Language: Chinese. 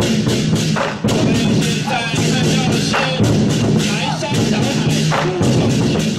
我们是大人的老师，还是小孩子？听从。